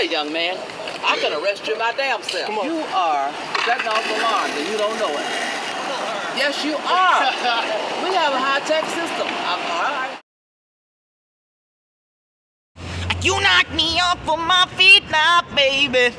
I young man. I can arrest you my damn self. Come on. You are setting off alarms and you don't know it. Yes, you are. we have a high-tech system. I'm all right. You knock me off of my feet now, baby.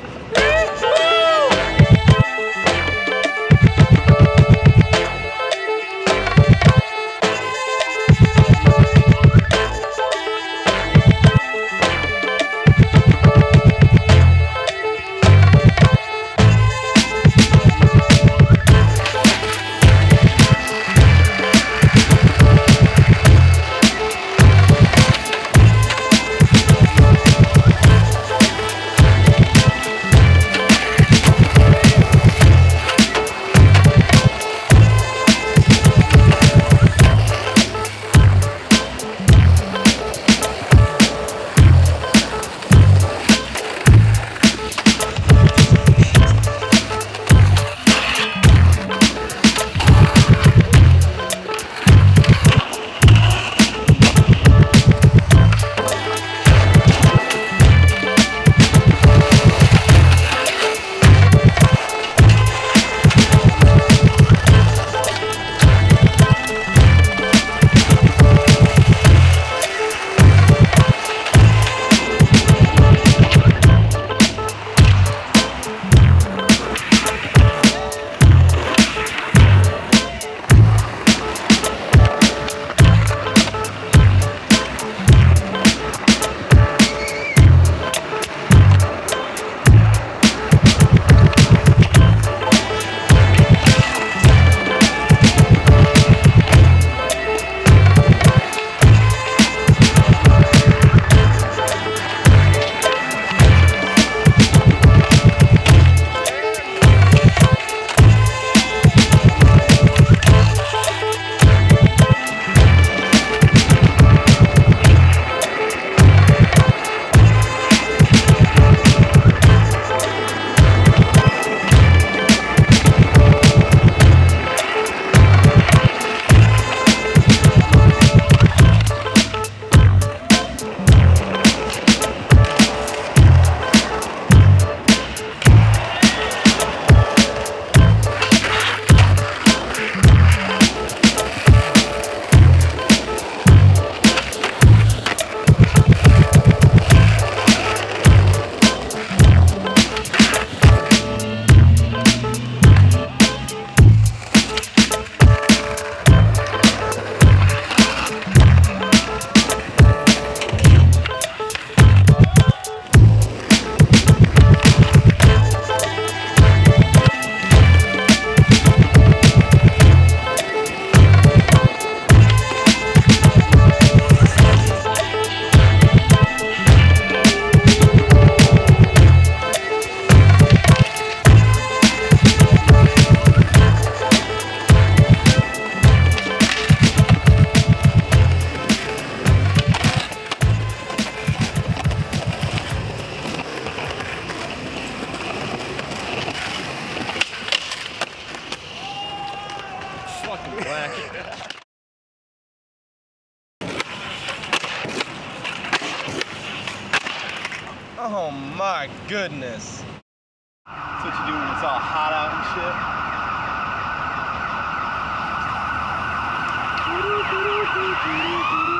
out and shit. Do -do -do